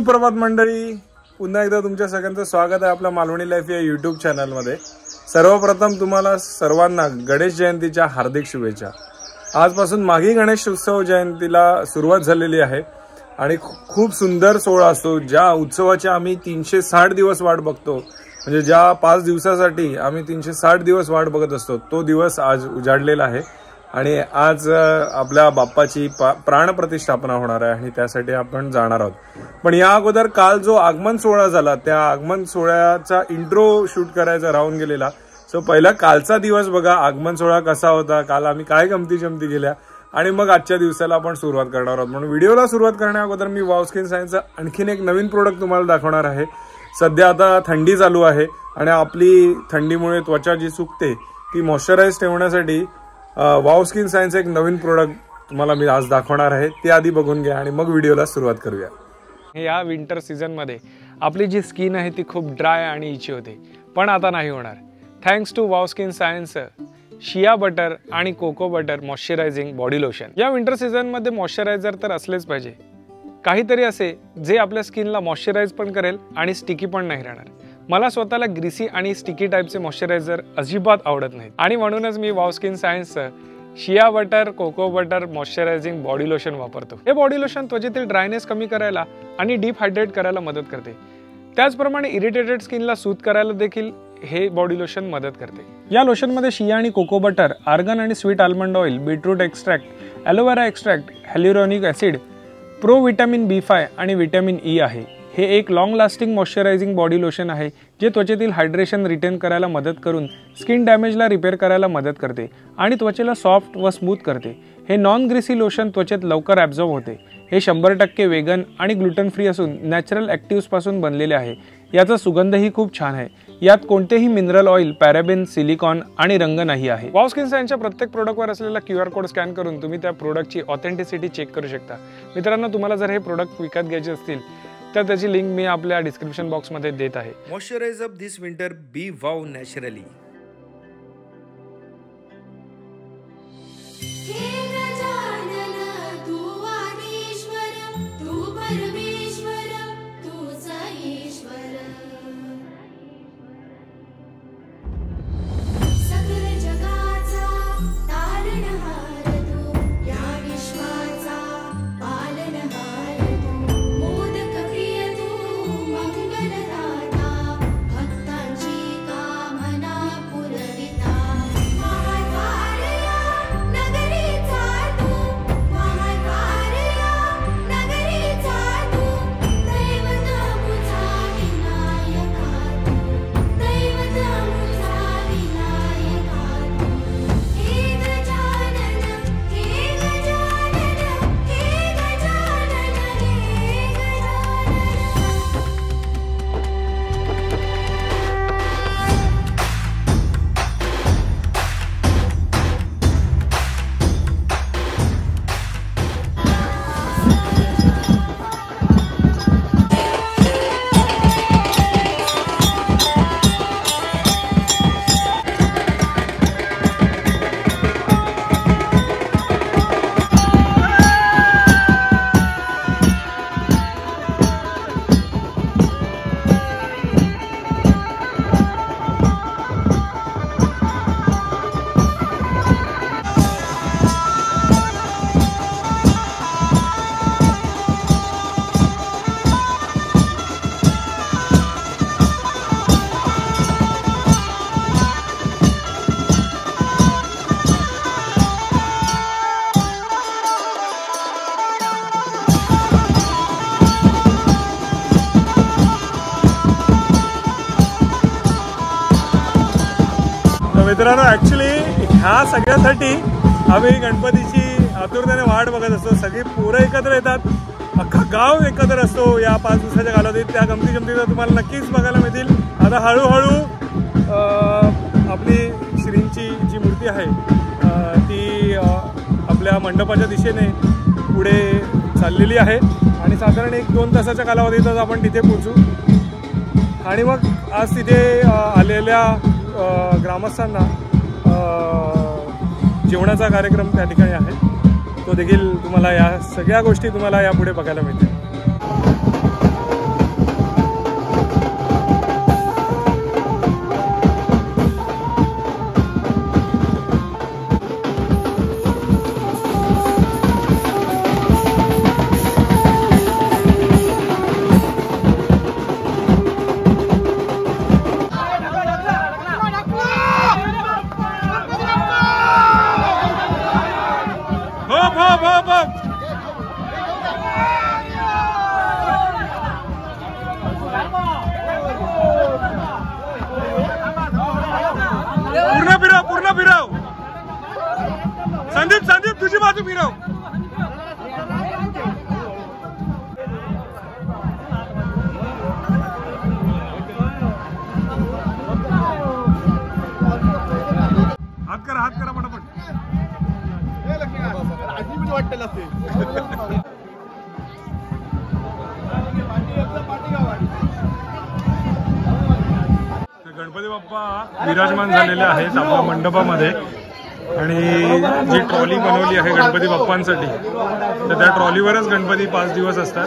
सुप्रभात मंडळी. पुन्हा एकदा तुमच्या सगळ्यांचं स्वागत आहे आपल्या मालवणी लाईफ या युट्यूब चॅनलमध्ये सर्वप्रथम तुम्हाला सर्वांना गणेश जयंतीच्या हार्दिक शुभेच्छा. आजपासून माघी गणेश उत्सव जयंतीला सुरुवात झालेली आहे आणि खूप सुंदर सोहळा असतो. ज्या उत्सवाची आम्ही तीनशे साठ दिवस वाट बघतो म्हणजे ज्या पाच दिवसासाठी आम्ही तीनशे साठ दिवस वाट बघत असतो तो दिवस आज उजाडलेला आहे. आणि आज आपल्या बाप्पाची पा- प्राणप्रतिष्ठापना होणार आहे आणि त्यासाठी आपण जाणार आहोत. पण या अगोदर काल जो आगमन सोहळा झाला त्या आगमन सोहळ्याचा इंट्रो शूट करायचा राहून गेलेला. सो पहिला कालचा दिवस बघा आगमन सोहळा कसा होता काल आम्ही काय गमती जमती गेल्या आणि मग आजच्या दिवसाला आपण सुरुवात करणार आहोत. म्हणून व्हिडिओला सुरुवात करण्या अगोदर मी वाव स्किन सायन्सचा आणखीन एक नवीन प्रोडक्ट तुम्हाला दाखवणार आहे. सध्या आता थंडी चालू आहे आणि आपली थंडीमुळे त्वचा जी सुकते ती मॉइश्चराईज ठेवण्यासाठी वाव स्किन सायन्स एक नवीन प्रोडक्ट तुम्हाला मी आज दाखवणार आहे. ते आधी बघून घ्या आणि मग व्हिडिओला सुरुवात करूया. या विंटर सीझनमध्ये आपली जी स्किन आहे ती खूप ड्राय आणि इची होते. पण आता नाही होणार. Thanks to wow skin science shea butter आणि cocoa butter moisturizing body lotion या विंटर सीझनमध्ये मॉइश्चरायझर तर असलेच पाहिजे. काहीतरी असे जे आपल्या स्किनला मॉइश्चराईज पण करेल आणि स्टिकी पण नाही राहणार. मला स्वतःला ग्रीसी आणि स्टिकी टाईपचे मॉइश्चरायझर अजिबात आवडत नाहीत. आणि म्हणूनच मी wow skin सायन्सचं shea butter cocoa butter moisturizing body lotion वापरतो. हे बॉडी लोशन त्वचेतील ड्रायनेस कमी करायला आणि डीप हायड्रेट करायला मदत करते. त्याचप्रमाणे इरिटेटेड स्किनला सूत करायला देखील हे बॉडी लोशन मदत करते. या लोशनमध्ये शिया आणि कोको बटर आर्गन आणि sweet almond oil beetroot extract aloe vera extract hyaluronic acid pro vitamin B five आणि व्हिटॅमिन ई आहे. हे एक long lasting moisturizing body lotion आहे जे त्वचेतील हायड्रेशन रिटेन करायला मदत करून स्किन डॅमेजला रिपेअर करायला मदत करते आणि त्वचेला सॉफ्ट व स्मूथ करते. हे नॉन ग्रीसी लोशन त्वचेत लवकर ॲब्झॉर्ब होते. हे शंभर टक्के वेगन आणि ग्लुटन फ्री असून नॅचरल ॲक्टिव्सपासून बनलेले आहे. याचा सुगंधही खूप छान आहे. यात कोणतेही मिनरल ऑइल पॅराबेन सिलिकॉन आणि रंग नाही आहे. वॉस्किन्स स्किन प्रत्येक प्रोडक्टवर असलेला क्यू आर कोड स्कॅन करून तुम्ही त्या प्रोडक्टची ऑथेंटिसिटी चेक करू शकता. मित्रांनो तुम्हाला जर हे प्रोडक्ट विकत घ्यायचे असतील तर त्याची लिंक मी आपल्या डिस्क्रिप्शन बॉक्समध्ये देत आहे. Moisturize up this winter be wow naturally मित्रांनो ॲक्च्युली ह्या सगळ्यासाठी आम्ही गणपतीची आतुरतेने वाट बघत असतो. सगळी पोरं एकत्र येतात. अख्खा गाव एकत्र असतो. या पाच दिवसाच्या कालावधीत त्या गमती जमती तर तुम्हाला नक्कीच बघायला मिळतील. आता हळूहळू आपली श्रींची जी मूर्ती आहे ती आपल्या मंडपाच्या दिशेने पुढे चाललेली आहे. आणि साधारण एक दोन तासाच्या कालावधीतच आपण तिथे पोचू आणि मग आज तिथे आलेल्या ग्रामस्थांना जेवणाचा कार्यक्रम त्या ठिकाणी आहे. तो देखील तुम्हाला या सगळ्या गोष्टी तुम्हाला यापुढे बघायला मिळतील. विराजमान झालेले आहेत आपल्या मंडपामध्ये. आणि जी ट्रॉली बनवली आहे गणपती बाप्पांसाठी तर त्या ट्रॉलीवरच गणपती पाच दिवस असतात.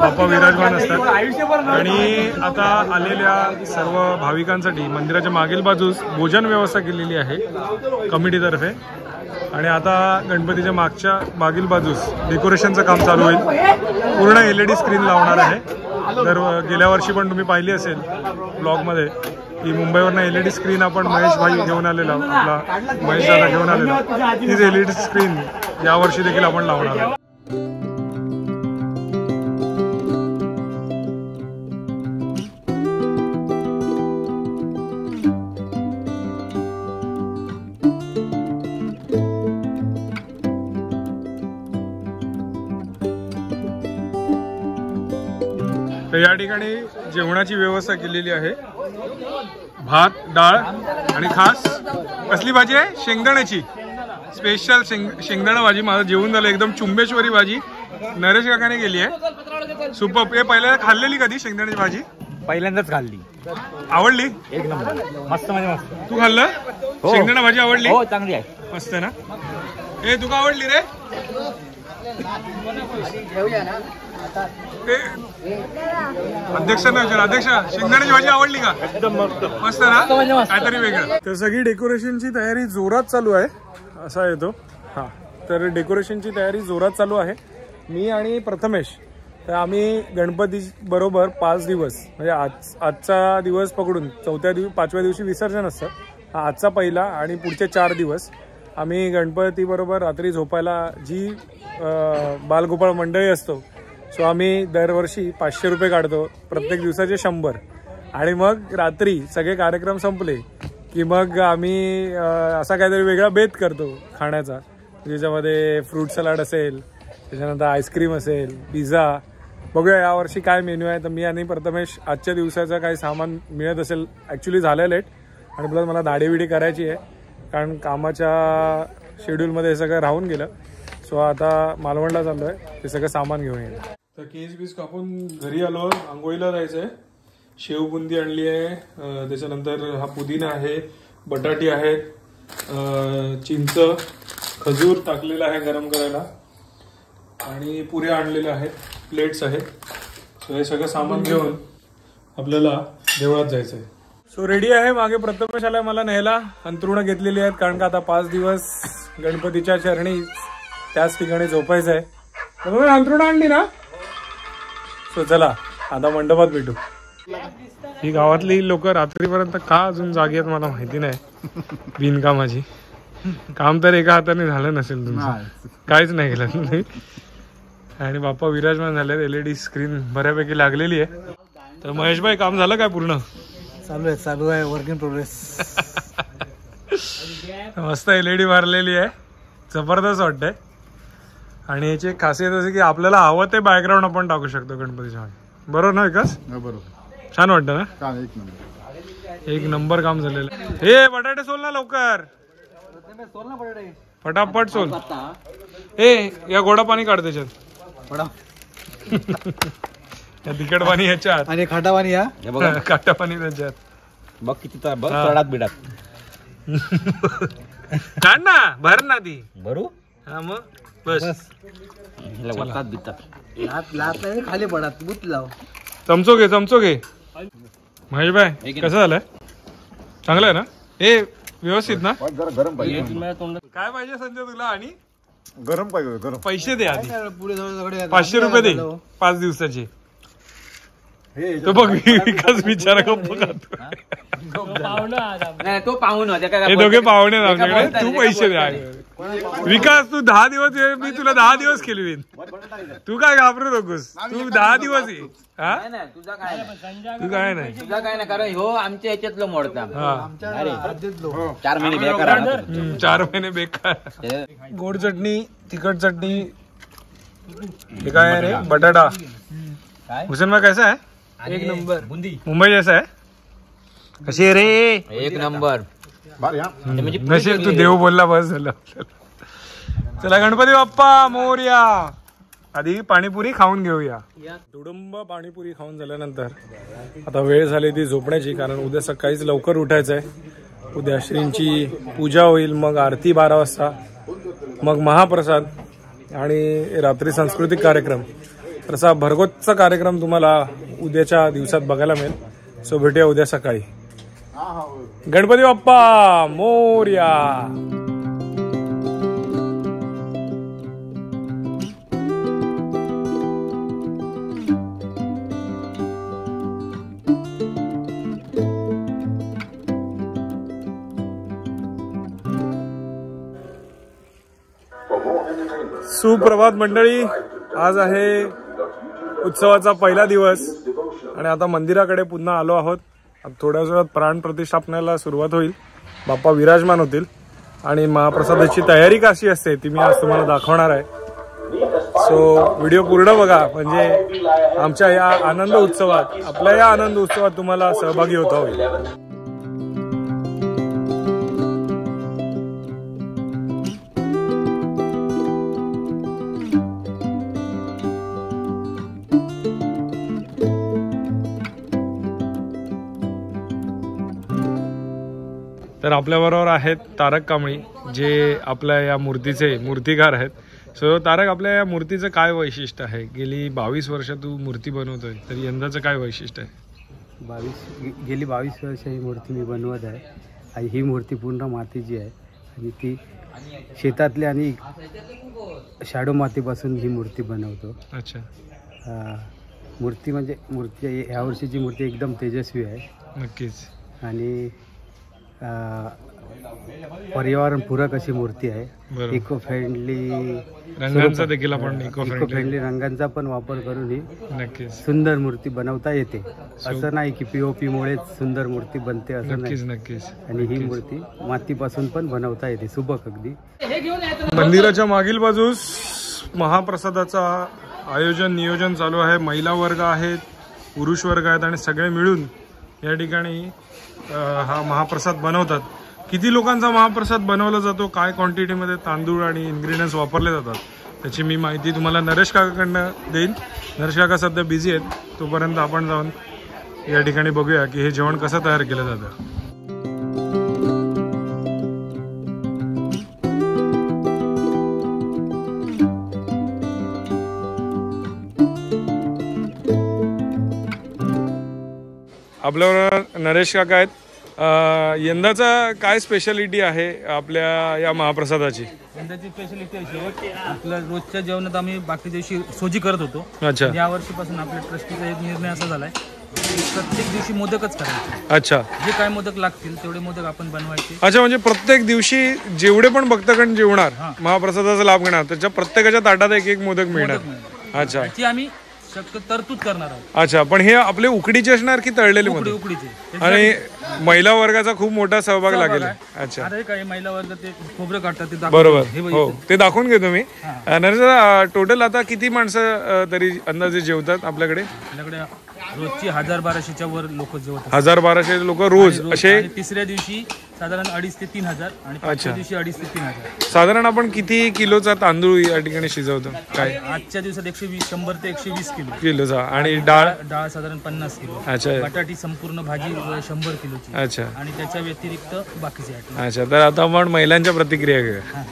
बाप्पा विराजमान असतात. आणि आता आलेल्या सर्व भाविकांसाठी मंदिराच्या मागील बाजूस भोजन व्यवस्था केलेली आहे कमिटीतर्फे. आणि आता गणपतीच्या मागच्या मागील बाजूस डेकोरेशनचं काम चालू होईल. पूर्ण एल ई डी स्क्रीन लावणार आहे. तर गेल्या वर्षी पण तुम्ही पाहिली असेल ब्लॉगमध्ये. की मुंबईवरनं एल ई डी स्क्रीन आपण महेश भाई घेऊन आलेला आपला महेश दादा घेऊन आलेला तीच एल ई डी स्क्रीन यावर्षी देखील आपण लावणार आहोत. तर या ठिकाणी जेवणाची व्यवस्था केलेली आहे. भात डाळ आणि खास कसली भाजी आहे? शेंगदाण्याची. स्पेशल शेंग शेंगदाणा भाजी. माझं जेवण झालं. एकदम चुंबेश्वरी भाजी. नरेश काकाने केली आहे. सुपर हे पहिल्यांदा खाल्लेली कधी शेंगदाण्याची भाजी? पहिल्यांदाच खाल्ली. आवडली? एक नंबर. मस्त म्हणजे मस्त. तू खाल्लं? शेंगदाणा भाजी आवडली? हो चांगली आहे. मस्त ना? ए तुका आवडली रे? अध्यक्ष शेंगदाण्याची भाजी आवडली का? एकदम मस्त. मस्त ना? काहीतरी वेगळं. तर सगळी डेकोरेशनची तयारी जोरात चालू आहे असा येतो. हा. तर डेकोरेशनची तयारी जोरात चालू आहे. मी आणि प्रथमेश तर आम्ही गणपती बरोबर पाच दिवस म्हणजे आज आजचा दिवस पकडून चौथ्या दिवशी पाचव्या दिवशी विसर्जन असतं. हा आजचा पहिला आणि पुढचे चार दिवस आम्ही गणपती बरोबर रात्री झोपायला जी बालगोपाळ मंडळी असतो सो आम्ही दरवर्षी पाचशे रुपये काढतो प्रत्येक दिवसाचे शंभर. आणि मग रात्री सगळे कार्यक्रम संपले की मग आम्ही असा काहीतरी वेगळा बेत करतो खाण्याचा. ज्याच्यामध्ये फ्रूट सलाड असेल त्याच्यानंतर आईस्क्रीम असेल पिझ्झा बघूया यावर्षी काय मेन्यू आहे. तर मी आणि प्रथमेश आजच्या दिवसाचं काही सामान मिळत असेल ॲक्च्युली झालं लेट आणि प्लस मला दाढीविडी करायची आहे. कारण कामाच्या शेड्यूलमध्ये हे सगळं राहून गेलं. सो आता मालवणला चाललो आहे ते सगळं सामान घेऊन येईल. तर केस बीस कापून घरी आलो आंघोळीला जायचं आहे शेव बुंदी आणली आहे. त्याच्यानंतर हा पुदिना आहे बटाटी आहेत चिंच खजूर टाकलेला आहे गरम करायला. आणि पुऱ्या आणलेल्या आहेत प्लेट्स आहेत. सो हे सगळं सामान घेऊन आपल्याला देवळात जायचं आहे सो रेडी आहे मागे प्रथमेश आलाय मला न्यायला. अंतरुणं घेतलेली आहेत कारण का आता पाच दिवस गणपतीच्या चरणी त्याच ठिकाणी झोपायचं आहे प्रथमेश अंतरुणं आणली ना? सो चला आता मंडपात भेटू. ही गावातली लोक रात्रीपर्यंत का अजून जागी आहेत मला माहिती नाही. बिनकामाची काम तर एका हाताने झालं नसेल तुमचं. काहीच नाही केलं. तुम्ही आणि बाप्पा विराजमान झाले एलईडी स्क्रीन बऱ्यापैकी लागलेली आहे. तर महेश भाई काम झालं काय पूर्ण? चालू आहे चालू आहे वर्क इन प्रोग्रेस मस्त एलईडी मारलेली आहे. जबरदस्त वाटतंय. आणि याची एक खासियत असे की आपल्याला हवं ते बॅकग्राऊंड आपण टाकू शकतो गणपतीच्या मागे. बरोबर ना विकास? बरोबर. छान वाटतं ना? छान एक नंबर. एक नंबर काम झालेलं. हे बटाटे सोल ना लवकर. फटाफट सोल. ए या गोडा पाणी काढ त्याच्यात. या तिखट पाणी ह्याच्यात आणि खाटावानी या. हे बघा. काटा पाणी त्याच्यात. बघ किती तर बघ तडात बिडात. काढ ना भर ना ती. भरू? हा मग? बस. ह्याला वतात बितात. लात लात नाही खाली पडत बुत लाव. चमचो घे चमचो घे. महेश भाई कसं झालंय? चांगलं आहे ना? ए व्यवस्थित ना? जरा गरम पाहिजे. काय पाहिजे संजय तुला आणि? गरम पाहिजे गरम. पैसे दे आधी. पुढे पाचशे रुपये दे. पाच दिवसाचे. तो बघ विकास नाही तो हे दोघे पाहुणे तू पैसे दे विकास तू दहा दिवस ये मी तुला दहा दिवस खेळवीन तू काय घाबरू नकोस. तू दहा दिवस ये. हा? तुझा काय नाही. तू काय नाही. तुझा काय नाही कारण हो आमच्या याच्यातलं मोडता हा. चार महिने बेकार आहे चार महिने बेकार. गोड चटणी तिखट चटणी. हे काय आहे रे? बटाटा. काय? हुसेन भाई कैसा है? एक नंबर. बुंदी. मुंबई जैसा है? कशी आहे रे? एक नंबर. म्हणजे नशीब तू देव बोलला बस झालं. चला गणपती बाप्पा मोर्या. आधी पाणीपुरी खाऊन घेऊया. दुडुंब पाणीपुरी खाऊन झाल्यानंतर आता वेळ झाली ती झोपण्याची कारण उद्या सकाळीच लवकर उठायचं आहे उद्या श्रींची पूजा होईल मग आरती बारा वाजता मग महाप्रसाद आणि रात्री सांस्कृतिक कार्यक्रम. तर असा भरगोतचा कार्यक्रम तुम्हाला उद्याच्या दिवसात बघायला मिळेल. सो भेटूया उद्या सकाळी. गणपती बाप्पा मोर्या. सुप्रभात मंडळी आज आहे उत्सवाचा पहिला दिवस आणि आता मंदिराकडे पुन्हा आलो आहोत. थोड्याच वेळात प्राण प्रतिष्ठापनेला सुरुवात होईल. बाप्पा विराजमान होतील. आणि महाप्रसादाची तयारी कशी असते ती मी आज तुम्हाला दाखवणार आहे. सो व्हिडिओ पूर्ण बघा. म्हणजे आमच्या या आनंद उत्सवात आपल्या या आनंद उत्सवात तुम्हाला सहभागी होता होईल. तर आपल्याबरोबर आहेत तारक कांबळी जे आपल्या या मूर्तीचे मूर्तिकार आहेत. सो तारक आपल्या या मूर्तीचं काय वैशिष्ट्य आहे? गेली बावीस वर्ष तू मूर्ती बनवतोय तर यंदाचं काय वैशिष्ट्य आहे? बावीस गेली बावीस वर्ष ही मूर्ती मी बनवत आहे आणि ही मूर्ती पूर्ण मातीची आहे आणि ती शेतातली आणि शाडू मातीपासून ही मूर्ती बनवतो. अच्छा. मूर्ती म्हणजे मूर्ती ह्या वर्षीची मूर्ती एकदम तेजस्वी आहे. नक्कीच. आणि पर्यावरणपूरक अशी मूर्ती आहे. इको फ्रेंडली रंगांचा देखील आपण इको फ्रेंडली रंगांचा पण वापर करून ही नक्कीच. सुंदर मूर्ती बनवता येते. असं नाही की पीओपी मुळेच सुंदर मूर्ती बनते असं नाही. नक्कीच नक्कीच. आणि ही मूर्ती मातीपासून पण बनवता येते. सुबक अगदी. मंदिराच्या मागील बाजूस महाप्रसादाचा आयोजन नियोजन चालू आहे. महिला वर्ग आहेत पुरुष वर्ग आहेत आणि सगळे मिळून या ठिकाणी हा महाप्रसाद बनवतात. किती लोकांचा महाप्रसाद बनवला जातो? काय क्वांटिटीमध्ये तांदूळ आणि इन्ग्रेडियंट्स वापरले जातात? त्याची मी माहिती तुम्हाला नरेश काकाकडनं देईन. नरेश काका सध्या बिझी आहेत. तोपर्यंत आपण जाऊन या ठिकाणी बघूया की हे जेवण कसं तयार केलं जातं. आपल्याबरोबर नरेश काका आहेत. अं, यंदाचा काय स्पेशालिटी आहे आपल्या या महाप्रसादाची? यंदाची स्पेशलिटी अशी आहे आपलं रोजच्या जेवणात आम्ही बाकी दिवशी सोजी करत होतो. अच्छा. या वर्षीपासून आपल्या ट्रस्टीचा एक निर्णय असा झालाय की प्रत्येक दिवशी मोदकच करायचे. अच्छा. जे काय मोदक लागतील तेवढे मोदक आपण बनवायचे. अच्छा म्हणजे प्रत्येक दिवशी जेवढे पण भक्तगण जेवणार महाप्रसादाचा लाभ घेणार त्याच्या प्रत्येकाच्या ताटात एक एक मोदक मिळणार. अच्छा. आम्ही शक्य तरतूद करणार आहोत अच्छा पण हे आपले उकडीचे असणार की तळलेले उकडी उकडीचे. आणि महिला वर्गाचा खूप मोठा सहभाग लागेल. अच्छा. आता हे काय महिला वर्ग ते खोबरं काढतात ते दाखवतात. बरोबर. हे बघ हो इथं. ते दाखवून घेतो मी नरेश टोटल आता किती माणसं अ, तरी अंदाजे जेवतात आपल्याकडे? आपल्याकडे रोजची हजार बाराशेच्या वर लोक जेवत. हजार बाराशे लोक रोज असे आणि तिसऱ्या दिवशी साधारण अडीच ते तीन हजार आणि पाचव्या दिवशी अडीच ते तीन हजार. साधारण आपण किती किलोचा तांदूळ या ठिकाणी शिजवतो? काय? आजच्या दिवसात एकशे वीस शंभर ते एकशे वीस किलो. किलोचा आणि डाळ? डाळ साधारण पन्नास किलो. अच्छा. बटाटी संपूर्ण भाजी व शंभर किलोची. अच्छा. आणि त्याच्या व्यतिरिक्त बाकीचे आयटम अच्छा. तर आता आपण महिलांच्या प्रतिक्रिया घेऊया.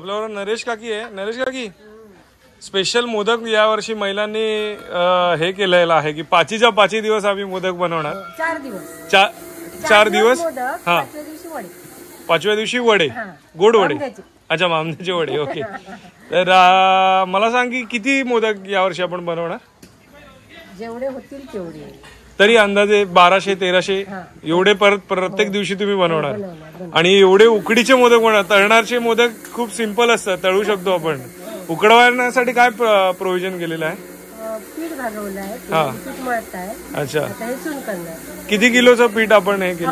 आपल्याबरोबर नरेश काकी आहे. नरेश काकी स्पेशल मोदक यावर्षी महिलांनी अं, हे केलेलं आहे की पाचीच्या पाची दिवस आम्ही मोदक बनवणार. चार दिवस. चा- चार दिवस? मोदक हा. पाचव्या दिवशी वडे. पाचव्या दिवशी वडे. गोड वडे. अच्छा मामण्याचे वडे ओके. तर अं, मला सांग की किती मोदक यावर्षी आपण बनवणार? जेवढे होतील तेवढे. तरी अंदाजे बाराशे तेराशे एवढे परत प्रत्येक दिवशी तुम्ही बनवणार. बनवणार आणि एवढे उकडीचे मोदक बनवणार. तळणारचे मोदक खूप सिंपल असतात तळू शकतो आपण. उकडवण्यासाठी काय प्रोव्हिजन केलेलं आहे? हा. अच्छा. हे किती किलोचं पीठ आपण हे किलो?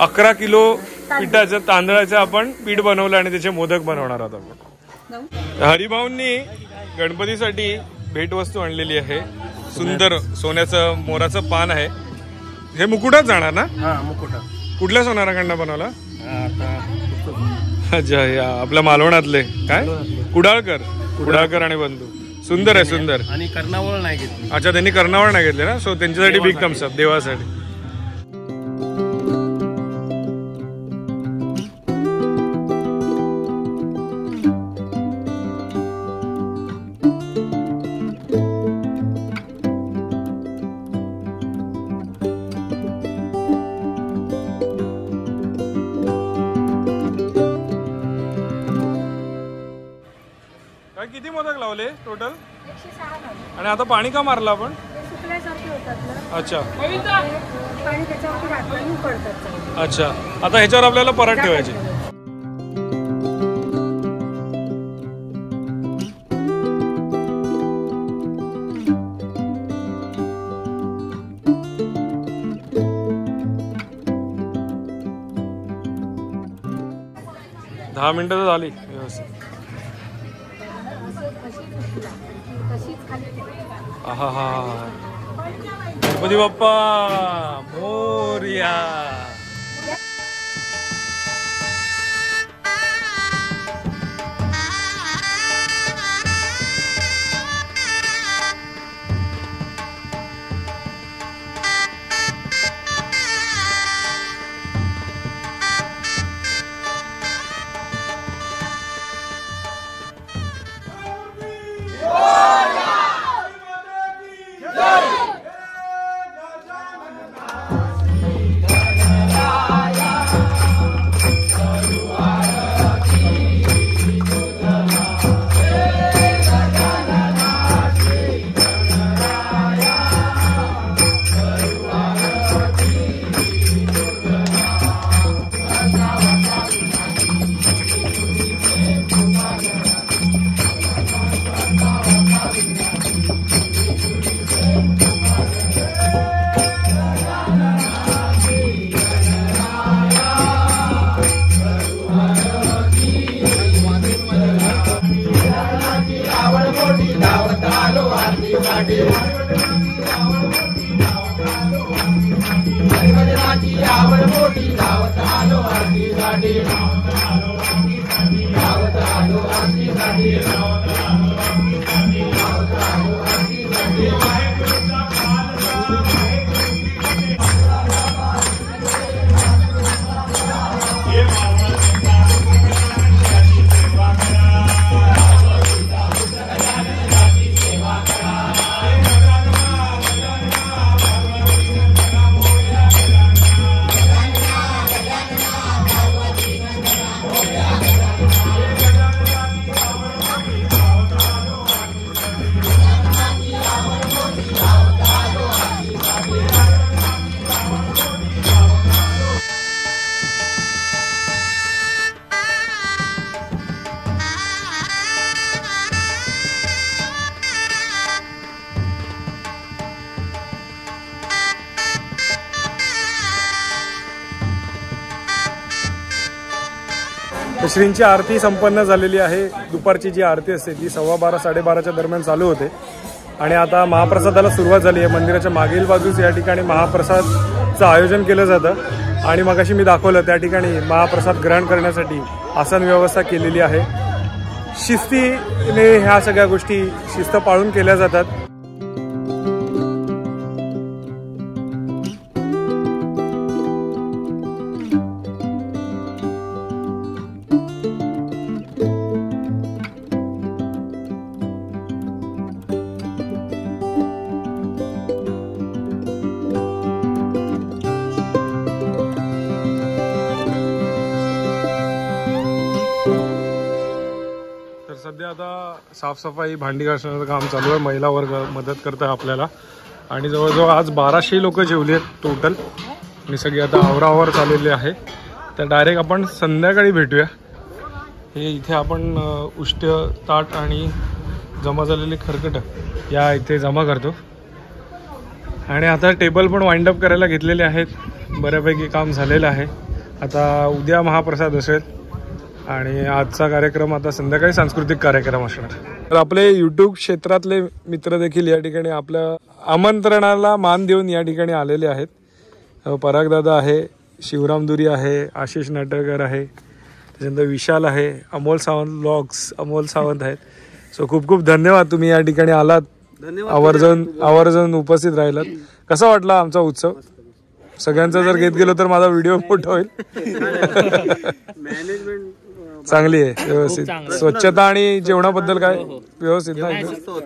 अकरा किलो. पिठाचं तांदळाचं आपण पीठ बनवलं आणि त्याचे मोदक बनवणार आहोत आपण. हरिभाऊंनी गणपतीसाठी भेटवस्तू आणलेली आहे. सुंदर सोन्याचं मोराचं पान आहे. हे मुकुटात जाणार ना? हा मुकुटा कुठल्या सोनाराकडनं बनवला? अच्छा या आपल्या मालवणातले. काय? कुडाळकर. कुडाळकर आणि बंधू. सुंदर आहे सुंदर. आणि कर्णावळ नाही घेतली. अच्छा त्यांनी कर्णावळ नाही घेतले ना? सो त्यांच्यासाठी बिग थम्स अप देवासाठी. टोटल. आणि आता पाणी का मारलं आपण? अच्छा. अच्छा. आता ह्याच्यावर आपल्याला परत ठेवायचे. दहा मिनिटं झाली. हा हा गणपती बाप्पा! श्रींची आरती संपन्न झालेली आहे. दुपारची जी आरती असते ती सव्वा बारा साडेबाराच्या दरम्यान चालू होते. आणि आता महाप्रसादाला सुरुवात झाली आहे. मंदिराच्या मागील बाजूस या ठिकाणी महाप्रसादचं आयोजन केलं जातं. आणि मगाशी मी दाखवलं त्या ठिकाणी महाप्रसाद ग्रहण करण्यासाठी आसन व्यवस्था केलेली आहे. शिस्तीने ह्या सगळ्या गोष्टी शिस्त पाळून केल्या जातात. साफसफाई भांडी घासण्याचं काम चालू आहे. महिला वर्ग मदत करत आहे आपल्याला. आणि जवळजवळ आज बाराशे लोक जेवली आहेत टोटल आणि सगळी आता आवरावर चाललेली आहे. तर डायरेक्ट आपण संध्याकाळी भेटूया. हे इथे आपण उष्ट ताट आणि जमा झालेली खरकटं या इथे जमा करतो. आणि आता टेबल पण वाइंड अप करायला घेतलेले आहेत. बऱ्यापैकी काम झालेलं आहे. आता उद्या महाप्रसाद असेल. आणि आजचा कार्यक्रम आता संध्याकाळी सांस्कृतिक कार्यक्रम असणार. तर आपले यूट्यूब क्षेत्रातले मित्र देखील या ठिकाणी आपल्या आमंत्रणाला मान देऊन या ठिकाणी आलेले आहेत. परागदादा आहे शिवराम दुरी आहे आशिष नाटकर आहे त्याच्यानंतर विशाल आहे अमोल सावंत ब्लॉग्स अमोल सावंत आहेत. सो खूप खूप धन्यवाद तुम्ही या ठिकाणी आलात. आवर्जून आवर्जून उपस्थित राहिलात. कसा वाटला आमचा उत्सव? सगळ्यांचा जर घेत गेलो तर माझा व्हिडिओ मोठा होईल. चांगली आहे व्यवस्थित. स्वच्छता आणि जेवणाबद्दल काय? व्यवस्थित ना?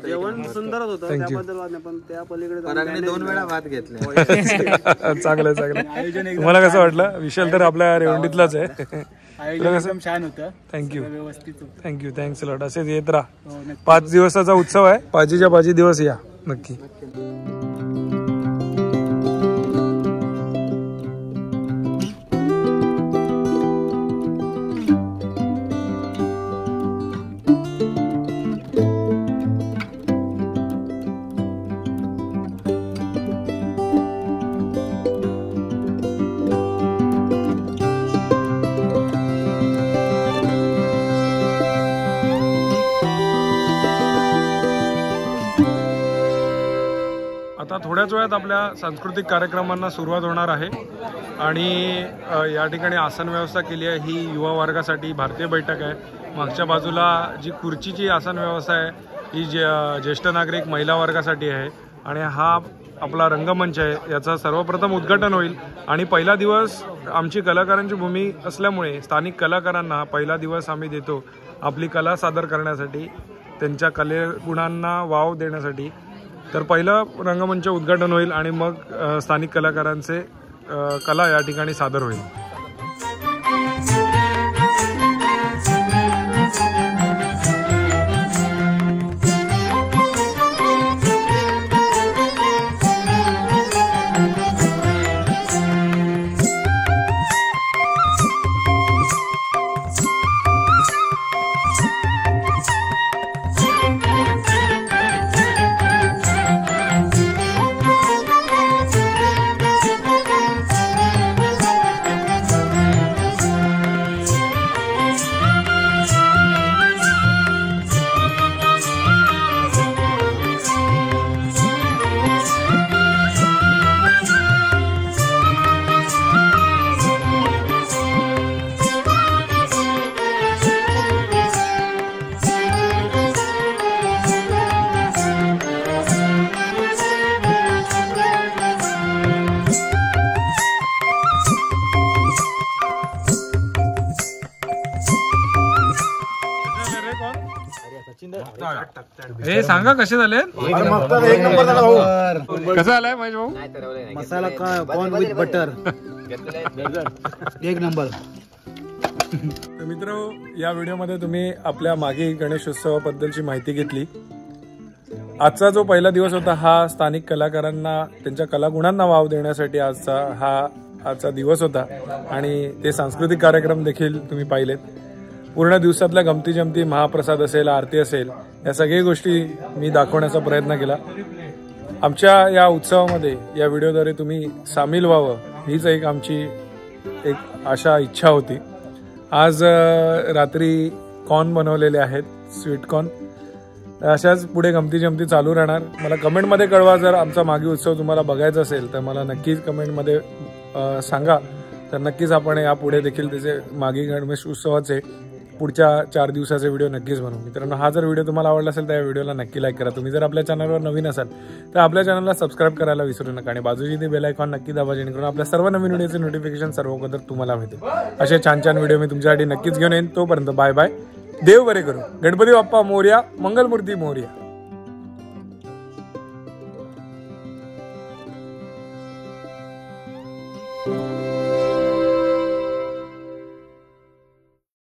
जेवण सुंदरच होतं Thank you. त्याबद्दल वाद नाही, पण त्या पलीकडे परागने दोन वेळा भात घेतले. चांगलं चांगलं तुम्हाला कसं वाटलं? विशाल तर आपल्या रेवंडीतलाच आहे. तुला कसं? छान होतं. थँक्यू व्यवस्थित होतं. थँक्यू थँक्स लॉट असेच येत राहा. पाच दिवसाचा उत्सव आहे. पाचीच्या पाची दिवस या. नक्की. थोड्याच वेळात आपल्या सांस्कृतिक कार्यक्रमांना सुरुवात होणार आहे. आणि या ठिकाणी आसन व्यवस्था केली आहे. ही युवा वर्गासाठी भारतीय बैठक आहे. मागच्या बाजूला जी खुर्चीची आसन व्यवस्था आहे ही जे ज्येष्ठ नागरिक महिला वर्गासाठी आहे. आणि हा आपला रंगमंच आहे. याचं सर्वप्रथम उद्घाटन होईल. आणि पहिला दिवस आमची कलाकारांची भूमी असल्यामुळे स्थानिक कलाकारांना हा पहिला दिवस आम्ही देतो आपली कला सादर करण्यासाठी त्यांच्या कले गुणांना वाव देण्यासाठी. तर पहिलं रंगमंच उद्घाटन होईल आणि मग स्थानिक कलाकारांचे कला या ठिकाणी सादर होईल. हे सांगा कसे झाले? कसं आलाय महेश भाऊ? मसाला का कॉर्न विथ बटर एक नंबर. तर मित्र या व्हिडिओमध्ये तुम्ही आपल्या मागे गणेशोत्सवाबद्दलची माहिती घेतली. आजचा जो पहिला दिवस होता हा स्थानिक कलाकारांना त्यांच्या कलागुणांना वाव देण्यासाठी आजचा हा आजचा दिवस होता. आणि ते सांस्कृतिक कार्यक्रम देखील तुम्ही पाहिलेत. पूर्ण दिवसातल्या गमती जमती महाप्रसाद असेल आरती असेल या सगळ्या गोष्टी मी दाखवण्याचा प्रयत्न केला. आमच्या या उत्सवामध्ये या व्हिडिओद्वारे तुम्ही सामील व्हावं हीच एक आमची एक आशा इच्छा होती. आज रात्री कॉर्न बनवलेले आहेत स्वीट कॉर्न. अशाच पुढे गमती जमती चालू राहणार. मला कमेंटमध्ये कळवा जर आमचा मागे उत्सव तुम्हाला बघायचा असेल तर मला नक्कीच कमेंटमध्ये सांगा. तर नक्कीच आपण यापुढे देखील त्याचे मागे गणेश उत्सवाचे पुढच्या चार दिवसाचे व्हिडिओ नक्कीच बनवू. मित्रांनो हा जर व्हिडिओ तुम्हाला आवडला असेल तर या व्हिडिओला नक्की लाईक करा. तुम्ही जर आपल्या चॅनलवर नवीन असाल तर आपल्या चॅनलला सबस्क्राईब करायला विसरू नका आणि बाजूची ते बेल आयकॉन नक्की दाबा जेणेकरून आपल्या सर्व नवीन व्हिडिओचे नोटिफिकेशन सर्व अगोदर तुम्हाला मिळते असे छान छान व्हिडिओ मी तुमच्यासाठी नक्कीच घेऊन येईन. तोपर्यंत बाय बाय देव बरे करू. गणपती बाप्पा मोर्या मंगलमूर्ती मोर्या.